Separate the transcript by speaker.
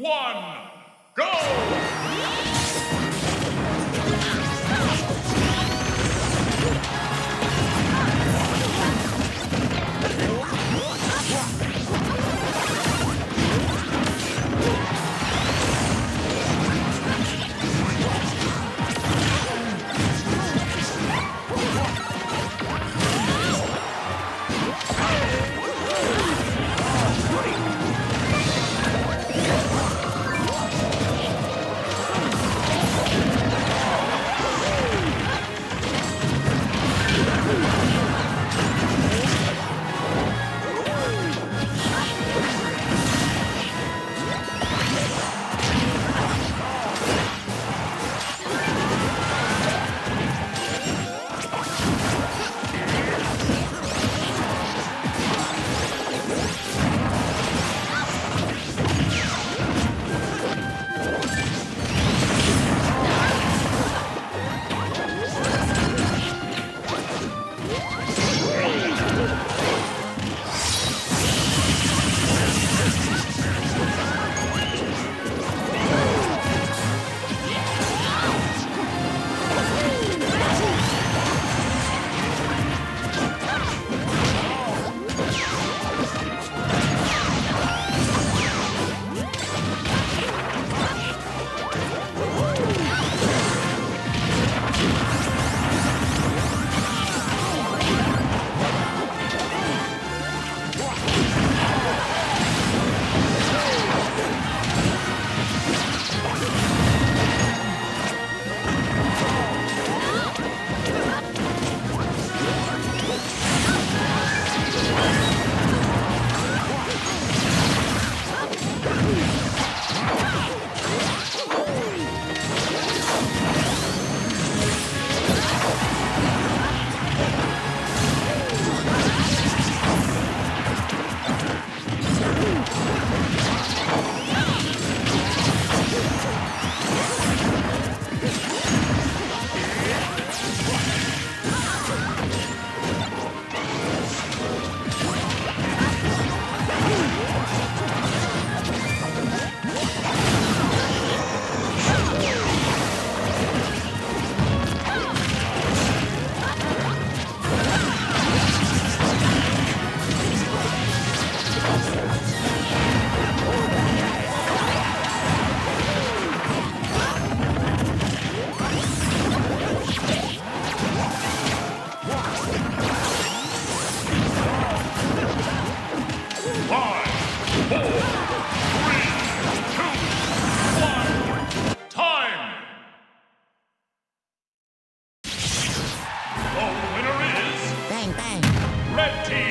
Speaker 1: one, go! Five, Red Team!